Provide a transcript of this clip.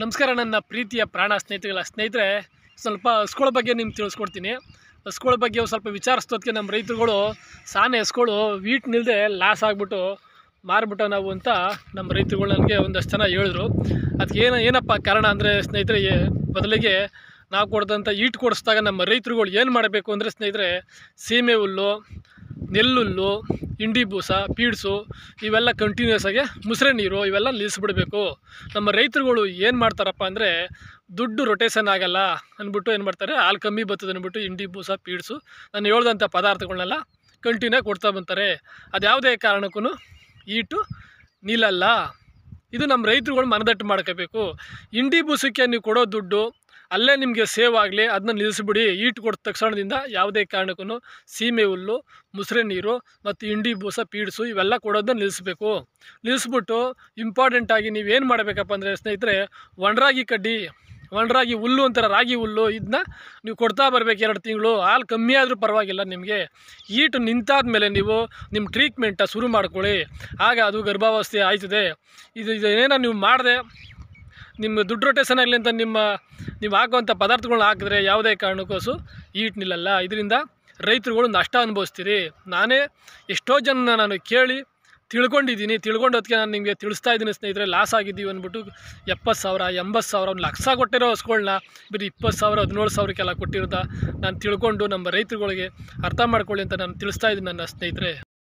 ನಮಸ್ಕಾರ ನನ್ನ ಪ್ರೀತಿಯ ಪ್ರಾಣ ಸ್ನೇಹಿತಗಳ ಸ್ನೇಹಿತರೆ, ಸ್ವಲ್ಪ ಹಸ್ಕೊಳ ಬಗ್ಗೆ ನಿಮ್ಗೆ ತಿಳಿಸ್ಕೊಡ್ತೀನಿ. ಹಸ್ಗಳ ಬಗ್ಗೆ ಸ್ವಲ್ಪ ವಿಚಾರಿಸೋದಕ್ಕೆ ನಮ್ಮ ರೈತರುಗಳು ಸಾನೆ ಹಸ್ಗಳು ವೀಟ್ ನಿಲ್ಲದೆ ಲಾಸ್ ಆಗಿಬಿಟ್ಟು ಮಾರ್ಬಿಟ್ಟು ನಾವು ಅಂತ ನಮ್ಮ ರೈತರುಗಳು ನನಗೆ ಒಂದಷ್ಟು ಜನ ಹೇಳಿದ್ರು. ಅದಕ್ಕೆ ಏನು, ಏನಪ್ಪ ಕಾರಣ ಅಂದರೆ ಸ್ನೇಹಿತರೆ ಬದಲಿಗೆ ನಾವು ಕೊಡ್ದಂಥ ಈಟ್ ಕೊಡಿಸ್ದಾಗ ನಮ್ಮ ರೈತರುಗಳು ಏನು ಮಾಡಬೇಕು ಅಂದರೆ ಸ್ನೇಹಿತರೆ, ಸೀಮೆ ಹುಲ್ಲು ನೆಲ್ಲುಲ್ಲು ಇಂಡಿ ಬೂಸ ಪೀಡ್ಸು ಇವೆಲ್ಲ ಕಂಟಿನ್ಯೂಸ್ ಆಗಿ ಮುಸ್ರೆ ನೀರು ಇವೆಲ್ಲ ನಿಲ್ಲಿಸ್ಬಿಡ್ಬೇಕು. ನಮ್ಮ ರೈತರುಗಳು ಏನು ಮಾಡ್ತಾರಪ್ಪ ಅಂದರೆ ದುಡ್ಡು ರೊಟೇಷನ್ ಆಗಲ್ಲ ಅಂದ್ಬಿಟ್ಟು ಏನು ಮಾಡ್ತಾರೆ? ಹಾಲು ಕಮ್ಮಿ ಬರ್ತದೆ ಅಂದ್ಬಿಟ್ಟು ಇಂಡಿ ಬೂಸ ಪೀಡ್ಸು ನಾನು ಹೇಳ್ದಂಥ ಪದಾರ್ಥಗಳನ್ನೆಲ್ಲ ಕಂಟಿನ್ಯೂ ಕೊಡ್ತಾ ಬಂತಾರೆ. ಅದು ಯಾವುದೇ ಕಾರಣಕ್ಕೂ ಈಟು ನಿಲ್ಲಲ್ಲ. ಇದು ನಮ್ಮ ರೈತರುಗಳು ಮನದಟ್ಟು ಮಾಡ್ಕೋಬೇಕು. ಇಂಡಿ ಬೂಸಕ್ಕೆ ನೀವು ಕೊಡೋ ದುಡ್ಡು ಅಲ್ಲೇ ನಿಮಗೆ ಸೇವ್ ಆಗಲಿ ಅದನ್ನ ನಿಲ್ಲಿಸಿಬಿಡಿ ಈಟ್ ಕೊಟ್ಟ ತಕ್ಷಣದಿಂದ ಯಾವುದೇ ಕಾರಣಕ್ಕೂ ಸೀಮೆ ಹುಲ್ಲು, ಮುಸ್ರೆ ನೀರು ಮತ್ತು ಇಂಡಿ ಬೂಸ, ಪೀಡ್ಸು ಇವೆಲ್ಲ ಕೊಡೋದನ್ನ ನಿಲ್ಲಿಸ್ಬೇಕು ನಿಲ್ಲಿಸ್ಬಿಟ್ಟು ಇಂಪಾರ್ಟೆಂಟಾಗಿ ನೀವೇನು ಮಾಡಬೇಕಪ್ಪ ಅಂದರೆ ಸ್ನೇಹಿತರೆ, ಒಣರಾಗಿ ಕಡ್ಡಿ, ಒಣರಾಗಿ ಹುಲ್ಲು ಅಂತಾರೆ ರಾಗಿ ಹುಲ್ಲು ಇದನ್ನ ನೀವು ಕೊಡ್ತಾ ಬರಬೇಕು ಎರಡು ತಿಂಗಳು, ಹಾಲು ಕಮ್ಮಿ ಆದರೂ ಪರವಾಗಿಲ್ಲ ನಿಮಗೆ. ಈಟು ನಿಂತಾದ ಮೇಲೆ ನೀವು ನಿಮ್ಮ ಟ್ರೀಟ್ಮೆಂಟ ಶುರು ಮಾಡ್ಕೊಳ್ಳಿ. ಆಗ ಅದು ಗರ್ಭಾವಸ್ಥೆ ಆಯ್ತದೆ. ಇದು ಇದೇನೋ ನೀವು ಮಾಡಿದೆ, ನಿಮ್ಮ ದುಡ್ಡು ರೊಟೇಷನ್ ಆಗಲಿ ಅಂತ ನಿಮ್ಮ ನೀವು ಹಾಕುವಂಥ ಪದಾರ್ಥಗಳನ್ನ ಹಾಕಿದ್ರೆ ಯಾವುದೇ ಕಾರಣಕ್ಕೋಸು ಈಟ್ ನಿಲ್ಲಲ್ಲ. ಇದರಿಂದ ರೈತರುಗಳು ನಷ್ಟ ಅನುಭವಿಸ್ತೀರಿ. ನಾನೇ ಎಷ್ಟೋ ಜನ ನಾನು ಕೇಳಿ ತಿಳ್ಕೊಂಡಿದ್ದೀನಿ. ತಿಳ್ಕೊಂಡೋದಕ್ಕೆ ನಾನು ನಿಮಗೆ ತಿಳಿಸ್ತಾ ಇದ್ದೀನಿ ಸ್ನೇಹಿತರೆ ಲಾಸ್ ಆಗಿದ್ದೀವಿ ಅಂದ್ಬಿಟ್ಟು ಎಪ್ಪತ್ತು ಸಾವಿರ, ಎಂಬತ್ತು ಸಾವಿರ, ಒಂದು ಲಕ್ಷ ಕೊಟ್ಟಿರೋ ಹಸ್ಗಳನ್ನ ಬರೀ ಇಪ್ಪತ್ತು ಸಾವಿರ, ಹದಿನೇಳು ಸಾವಿರಕ್ಕೆಲ್ಲ ಕೊಟ್ಟಿರೋದ? ನಾನು ತಿಳ್ಕೊಂಡು ನಮ್ಮ ರೈತರುಗಳಿಗೆ ಅರ್ಥ ಮಾಡ್ಕೊಳ್ಳಿ ಅಂತ ನಾನು ತಿಳಿಸ್ತಾ ಇದ್ದೀನಿ ನನ್ನ ಸ್ನೇಹಿತರೆ.